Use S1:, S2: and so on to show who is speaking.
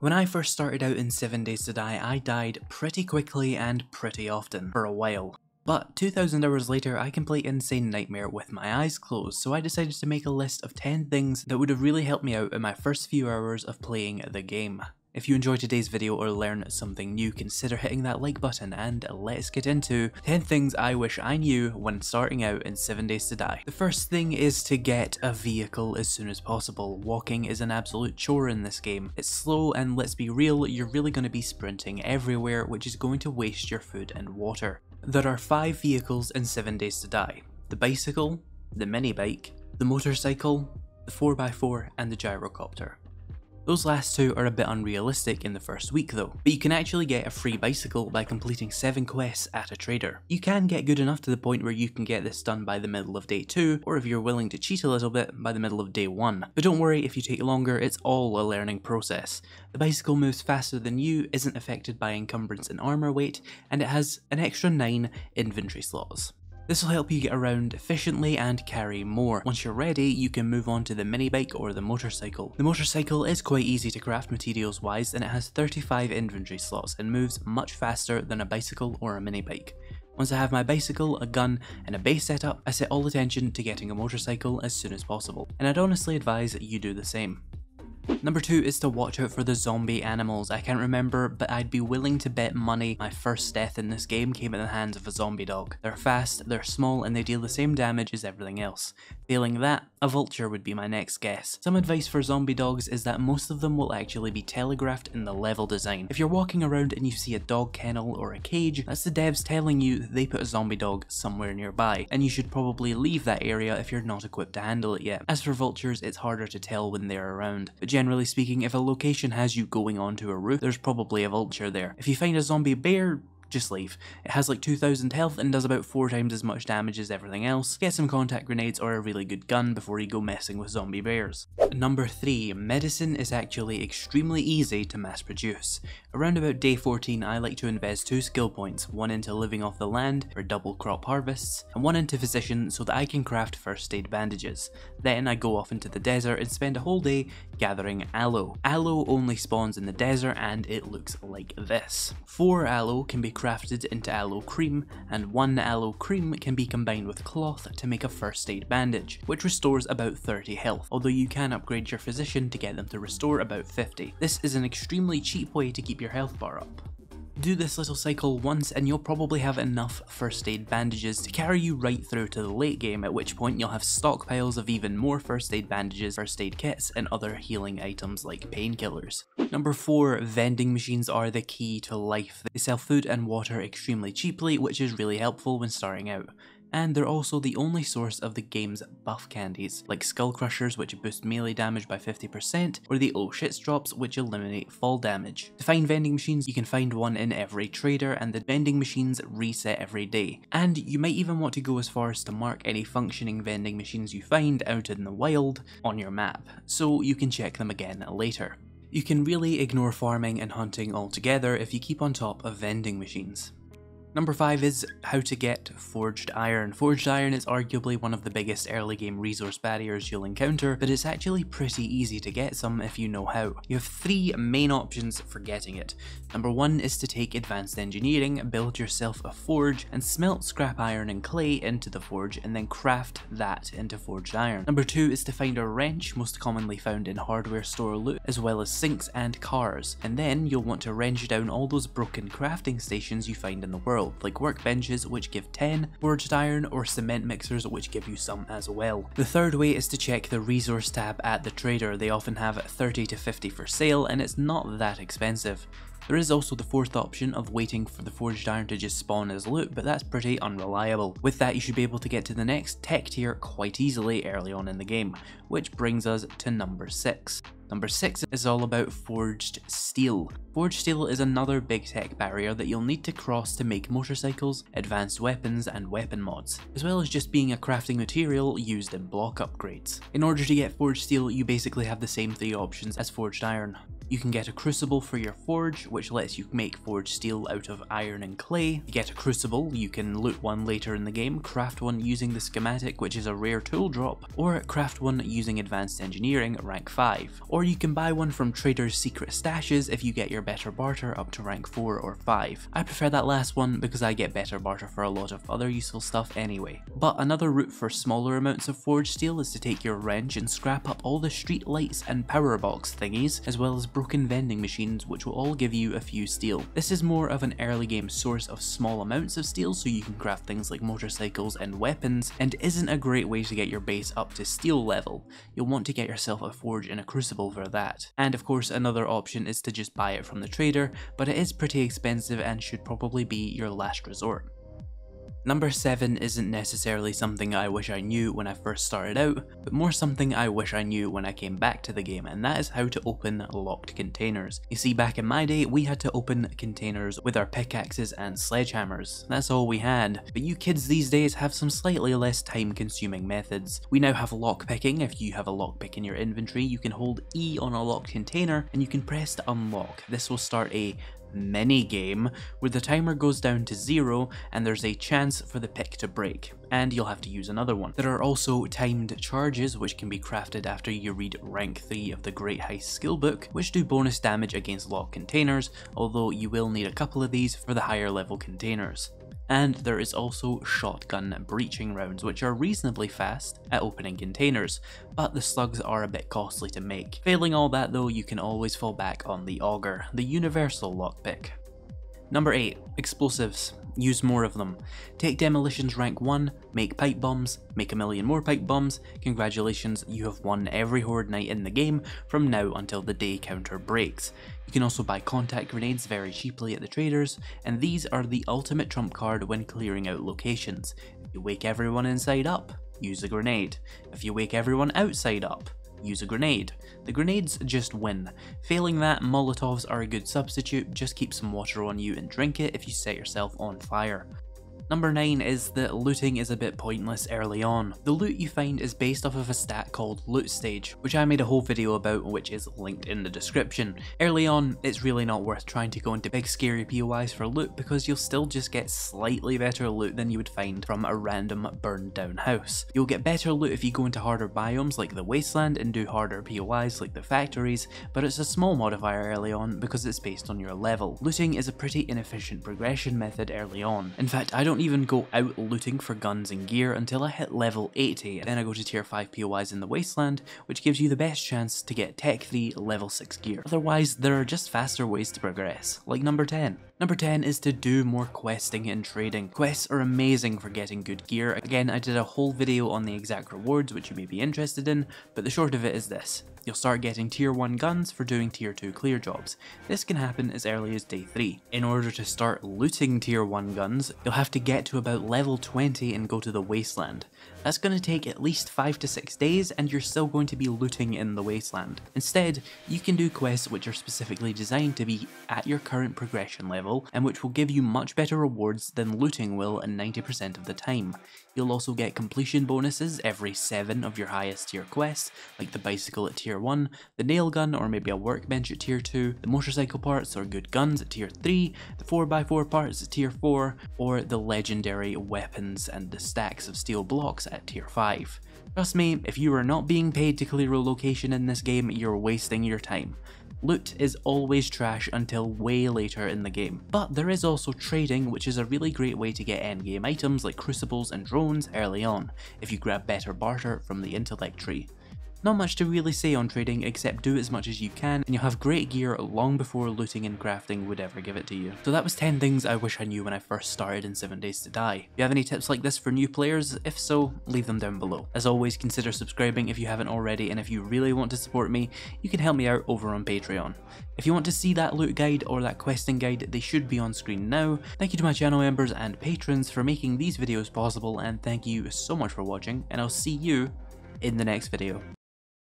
S1: When I first started out in 7 Days to Die, I died pretty quickly and pretty often, for a while. But 2000 hours later, I can play Insane Nightmare with my eyes closed, so I decided to make a list of 10 things that would have really helped me out in my first few hours of playing the game. If you enjoyed today's video or learned something new, consider hitting that like button and let's get into 10 things I wish I knew when starting out in 7 Days to Die. The first thing is to get a vehicle as soon as possible. Walking is an absolute chore in this game. It's slow and let's be real, you're really going to be sprinting everywhere which is going to waste your food and water. There are 5 vehicles in 7 Days to Die. The bicycle, the mini bike, the motorcycle, the 4x4 and the gyrocopter. Those last two are a bit unrealistic in the first week though, but you can actually get a free bicycle by completing 7 quests at a trader. You can get good enough to the point where you can get this done by the middle of day 2, or if you're willing to cheat a little bit, by the middle of day 1. But don't worry if you take longer, it's all a learning process. The bicycle moves faster than you, isn't affected by encumbrance and armor weight, and it has an extra 9 inventory slots. This will help you get around efficiently and carry more. Once you're ready, you can move on to the mini bike or the motorcycle. The motorcycle is quite easy to craft materials wise and it has 35 inventory slots and moves much faster than a bicycle or a mini bike. Once I have my bicycle, a gun, and a base setup, I set all attention to getting a motorcycle as soon as possible, and I'd honestly advise you do the same. Number two is to watch out for the zombie animals. I can't remember, but I'd be willing to bet money my first death in this game came at the hands of a zombie dog. They're fast, they're small, and they deal the same damage as everything else. Failing that, a vulture would be my next guess. Some advice for zombie dogs is that most of them will actually be telegraphed in the level design. If you're walking around and you see a dog kennel or a cage, that's the devs telling you they put a zombie dog somewhere nearby, and you should probably leave that area if you're not equipped to handle it yet. As for vultures, it's harder to tell when they're around, but generally speaking, if a location has you going onto a roof, there's probably a vulture there. If you find a zombie bear, just leave. It has like 2000 health and does about 4 times as much damage as everything else. Get some contact grenades or a really good gun before you go messing with zombie bears. Number 3. Medicine is actually extremely easy to mass produce. Around about day 14 I like to invest 2 skill points, one into living off the land for double crop harvests, and one into physician so that I can craft first aid bandages. Then I go off into the desert and spend a whole day gathering aloe. Aloe only spawns in the desert and it looks like this. 4 aloe can be crafted into aloe cream, and one aloe cream can be combined with cloth to make a first aid bandage, which restores about 30 health, although you can upgrade your physician to get them to restore about 50. This is an extremely cheap way to keep your health bar up. Do this little cycle once and you'll probably have enough first aid bandages to carry you right through to the late game at which point you'll have stockpiles of even more first aid bandages, first aid kits and other healing items like painkillers. Number 4. Vending machines are the key to life. They sell food and water extremely cheaply which is really helpful when starting out and they're also the only source of the game's buff candies, like Skull Crushers which boost melee damage by 50%, or the Oh Shitz drops which eliminate fall damage. To find vending machines, you can find one in every trader and the vending machines reset every day. And you might even want to go as far as to mark any functioning vending machines you find out in the wild on your map, so you can check them again later. You can really ignore farming and hunting altogether if you keep on top of vending machines. Number 5 is how to get Forged Iron. Forged Iron is arguably one of the biggest early game resource barriers you'll encounter, but it's actually pretty easy to get some if you know how. You have three main options for getting it. Number 1 is to take Advanced Engineering, build yourself a forge, and smelt scrap iron and clay into the forge, and then craft that into Forged Iron. Number 2 is to find a wrench, most commonly found in hardware store loot, as well as sinks and cars, and then you'll want to wrench down all those broken crafting stations you find in the world like workbenches which give 10, forged iron, or cement mixers which give you some as well. The third way is to check the resource tab at the trader, they often have 30 to 50 for sale and it's not that expensive. There is also the fourth option of waiting for the forged iron to just spawn as loot, but that's pretty unreliable. With that you should be able to get to the next tech tier quite easily early on in the game, which brings us to number 6. Number 6 is all about forged steel. Forged steel is another big tech barrier that you'll need to cross to make motorcycles, advanced weapons and weapon mods, as well as just being a crafting material used in block upgrades. In order to get forged steel you basically have the same three options as forged iron. You can get a crucible for your forge, which lets you make forged steel out of iron and clay. You get a crucible, you can loot one later in the game, craft one using the schematic, which is a rare tool drop, or craft one using advanced engineering rank 5. Or you can buy one from Trader's Secret Stashes if you get your better barter up to rank 4 or 5. I prefer that last one because I get better barter for a lot of other useful stuff anyway. But another route for smaller amounts of forged steel is to take your wrench and scrap up all the street lights and power box thingies, as well as broken vending machines which will all give you a few steel. This is more of an early game source of small amounts of steel so you can craft things like motorcycles and weapons, and isn't a great way to get your base up to steel level. You'll want to get yourself a forge and a crucible for that. And of course another option is to just buy it from the trader, but it is pretty expensive and should probably be your last resort. Number 7 isn't necessarily something I wish I knew when I first started out, but more something I wish I knew when I came back to the game, and that is how to open locked containers. You see, back in my day, we had to open containers with our pickaxes and sledgehammers. That's all we had. But you kids these days have some slightly less time consuming methods. We now have lockpicking. If you have a lockpick in your inventory, you can hold E on a locked container and you can press to unlock. This will start a mini game where the timer goes down to zero and there's a chance for the pick to break, and you'll have to use another one. There are also timed charges which can be crafted after you read rank 3 of the Great Heist skill book, which do bonus damage against locked containers, although you will need a couple of these for the higher level containers and there is also shotgun breaching rounds which are reasonably fast at opening containers, but the slugs are a bit costly to make. Failing all that though, you can always fall back on the auger, the universal lockpick. Number 8. Explosives. Use more of them. Take demolitions rank 1, make pipe bombs, make a million more pipe bombs, congratulations you have won every horde night in the game from now until the day counter breaks. You can also buy contact grenades very cheaply at the traders, and these are the ultimate trump card when clearing out locations. If you wake everyone inside up, use a grenade. If you wake everyone outside up, use a grenade. The grenades just win. Failing that, molotovs are a good substitute, just keep some water on you and drink it if you set yourself on fire. Number 9 is that looting is a bit pointless early on. The loot you find is based off of a stat called loot stage, which I made a whole video about which is linked in the description. Early on, it's really not worth trying to go into big scary POIs for loot because you'll still just get slightly better loot than you would find from a random burned down house. You'll get better loot if you go into harder biomes like the wasteland and do harder POIs like the factories, but it's a small modifier early on because it's based on your level. Looting is a pretty inefficient progression method early on. In fact, I don't don't even go out looting for guns and gear until I hit level 80, then I go to tier 5 POIs in the Wasteland, which gives you the best chance to get Tech 3 level 6 gear. Otherwise, there are just faster ways to progress, like number 10. Number 10 is to do more questing and trading. Quests are amazing for getting good gear. Again, I did a whole video on the exact rewards which you may be interested in, but the short of it is this. You'll start getting tier 1 guns for doing tier 2 clear jobs. This can happen as early as day 3. In order to start looting tier 1 guns, you'll have to get to about level 20 and go to the wasteland. That's going to take at least 5 to 6 days and you're still going to be looting in the wasteland. Instead, you can do quests which are specifically designed to be at your current progression level and which will give you much better rewards than looting will in 90% of the time. You'll also get completion bonuses every 7 of your highest tier quests, like the bicycle at tier 1, the nail gun or maybe a workbench at tier 2, the motorcycle parts or good guns at tier 3, the 4x4 parts at tier 4, or the legendary weapons and the stacks of steel blocks at tier 5. Trust me, if you are not being paid to clear a location in this game, you're wasting your time. Loot is always trash until way later in the game. But there is also trading, which is a really great way to get endgame items like crucibles and drones early on, if you grab better barter from the intellect tree. Not much to really say on trading except do as much as you can and you'll have great gear long before looting and crafting would ever give it to you. So that was 10 things I wish I knew when I first started in 7 Days to Die. If you have any tips like this for new players? If so, leave them down below. As always, consider subscribing if you haven't already and if you really want to support me, you can help me out over on Patreon. If you want to see that loot guide or that questing guide, they should be on screen now. Thank you to my channel members and patrons for making these videos possible and thank you so much for watching and I'll see you in the next video.